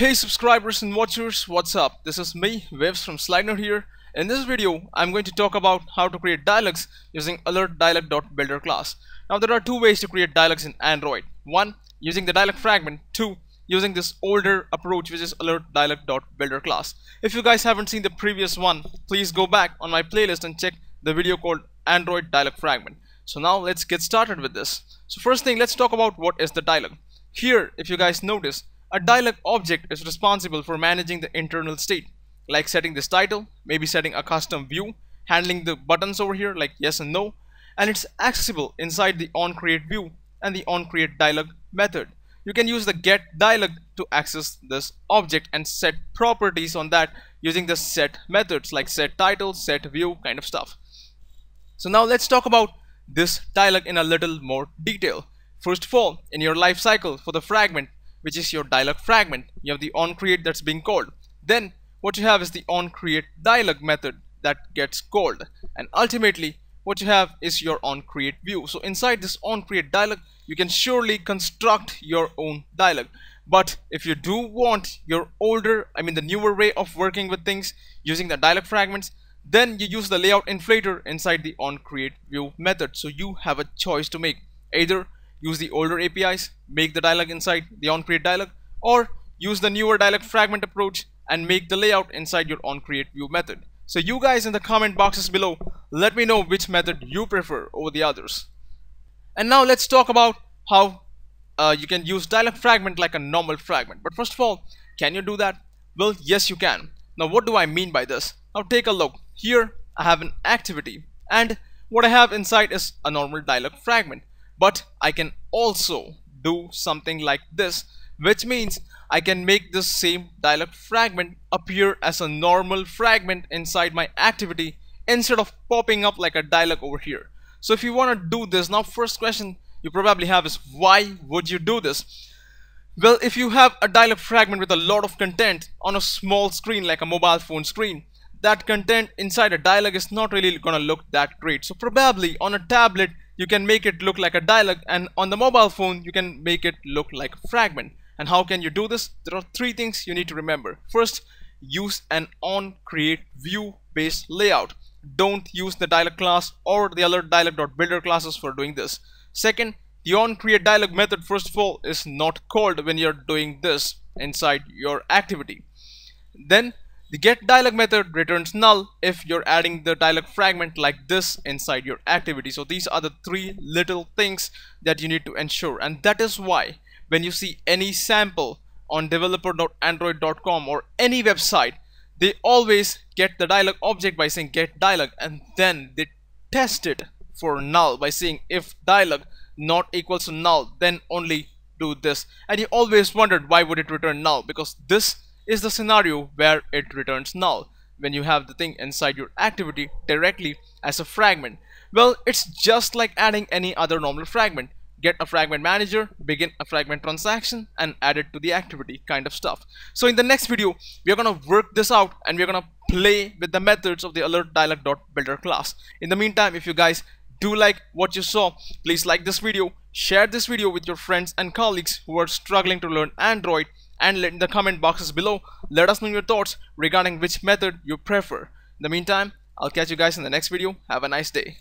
Hey subscribers and watchers, what's up? This is me, Vivz from Slidenerd here. In this video, I'm going to talk about how to create dialogues using alert dialog.builder class. Now there are two ways to create dialogues in Android. One, using the dialog fragment. Two, using this older approach which is alert dialog.builder class. If you guys haven't seen the previous one, please go back on my playlist and check the video called Android dialog fragment. So now let's get started with this. So first thing, let's talk about what is the dialog. Here, if you guys notice, a dialog object is responsible for managing the internal state, like setting this title, maybe setting a custom view, handling the buttons over here like yes and no, and it's accessible inside the onCreateView and the onCreateDialog method. You can use the getDialog to access this object and set properties on that using the set methods like set title, set view kind of stuff. So now let's talk about this dialog in a little more detail. First of all, in your life cycle for the fragment, which is your dialog fragment. You have the onCreate that's being called. Then what you have is the onCreate dialog method that gets called. And ultimately what you have is your onCreate view. So inside this onCreate dialog, you can surely construct your own dialog. But if you do want your older, I mean the newer way of working with things using the dialog fragments, then you use the layout inflator inside the onCreate view method. So you have a choice to make. Either use the older APIs, make the dialog inside the onCreate dialog, or use the newer dialog fragment approach and make the layout inside your onCreate view method. So you guys in the comment boxes below, let me know which method you prefer over the others. And now let's talk about how uh, you can use dialog fragment like a normal fragment. But first of all, can you do that? Well, yes you can. Now what do I mean by this? Now take a look. Here I have an activity and what I have inside is a normal dialog fragment but I can also do something like this which means I can make this same dialog fragment appear as a normal fragment inside my activity instead of popping up like a dialog over here. So if you want to do this now first question you probably have is why would you do this? Well if you have a dialog fragment with a lot of content on a small screen like a mobile phone screen that content inside a dialog is not really gonna look that great. So probably on a tablet you can make it look like a dialog and on the mobile phone you can make it look like a fragment. And how can you do this? There are three things you need to remember. First use an on create view based layout. Don't use the dialog class or the other dialog.builder classes for doing this. Second the on create dialog method first of all is not called when you're doing this inside your activity. Then the get dialog method returns null if you're adding the dialog fragment like this inside your activity. So these are the three little things that you need to ensure. And that is why when you see any sample on developer.android.com or any website they always get the dialog object by saying get dialog and then they test it for null by saying if dialog not equals to null then only do this. And you always wondered why would it return null? Because this is the scenario where it returns null when you have the thing inside your activity directly as a fragment. Well, it's just like adding any other normal fragment. Get a fragment manager, begin a fragment transaction, and add it to the activity kind of stuff. So in the next video, we are gonna work this out and we're gonna play with the methods of the alert dialog.builder class. In the meantime, if you guys do like what you saw, please like this video, share this video with your friends and colleagues who are struggling to learn Android and in the comment boxes below. Let us know your thoughts regarding which method you prefer. In the meantime i'll catch you guys in the next video. Have a nice day